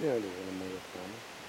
这里我没有说呢。